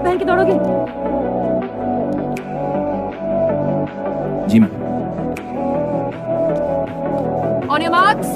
पहन की दौड़ोगे? जी मैम। On your marks